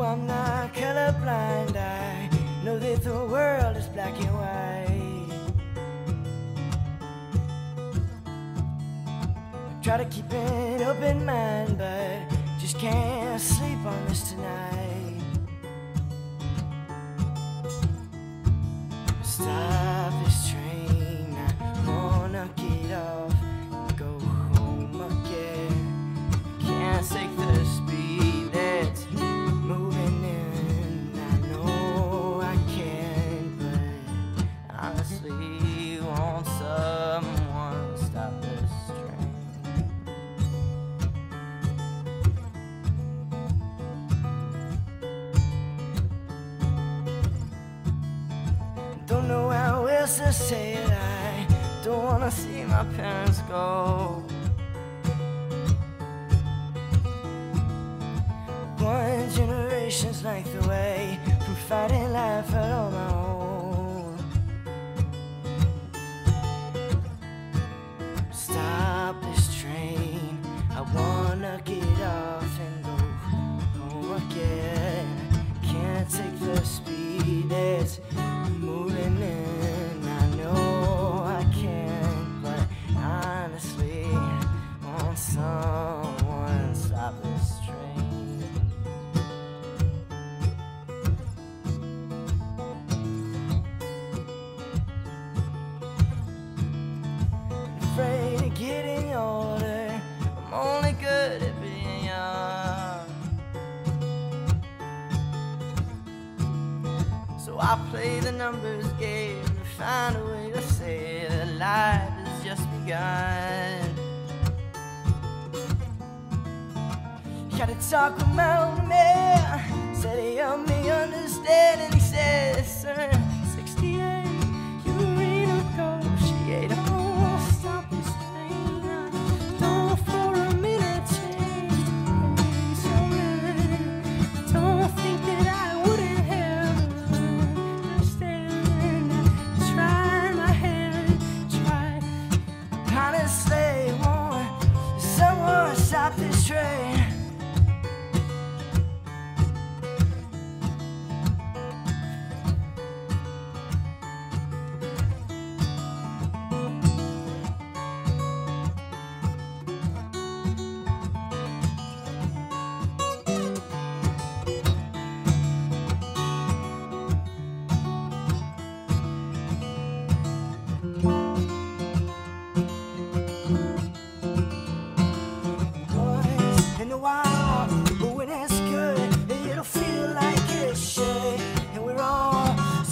I'm not colorblind. I know that the world is black and white. I try to keep an open mind, but just can't sleep on this tonight. Don't know how else to say it. I don't wanna see my parents go. One generation's length away from fighting life out on my own. Numbers game to find a way to say that life has just begun. Got to talk with my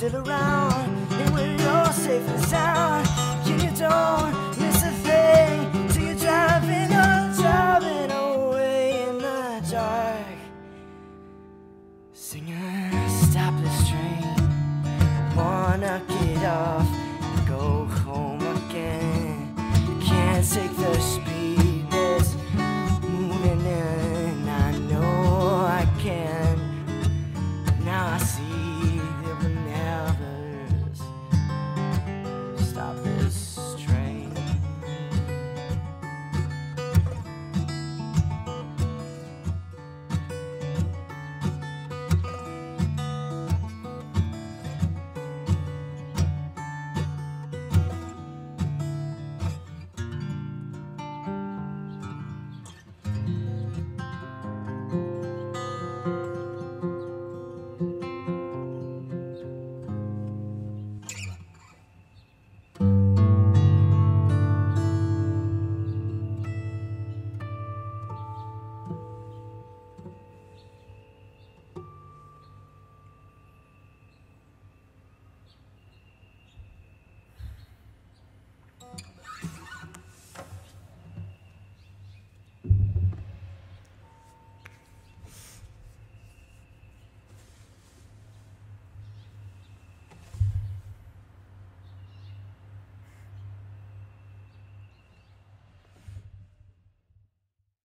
still around, and we're safe and sound.